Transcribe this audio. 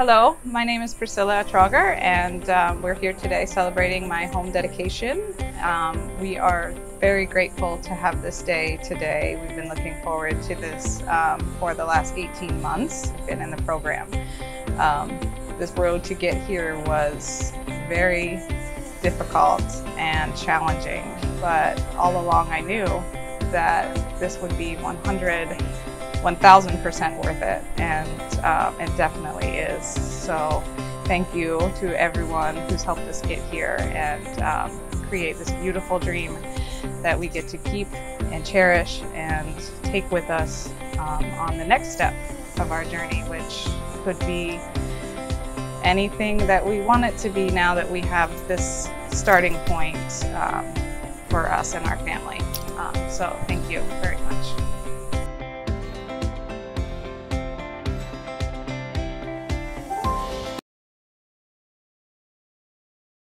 Hello, my name is Priscilla Trauger, and um, we're here today celebrating my home dedication. Um, we are very grateful to have this day today. We've been looking forward to this um, for the last 18 months, been in the program. Um, this road to get here was very difficult and challenging, but all along I knew that this would be 100 1000% worth it, and um, it definitely is. So, thank you to everyone who's helped us get here and um, create this beautiful dream that we get to keep and cherish and take with us um, on the next step of our journey, which could be anything that we want it to be now that we have this starting point um, for us and our family. Um, so, thank you very much.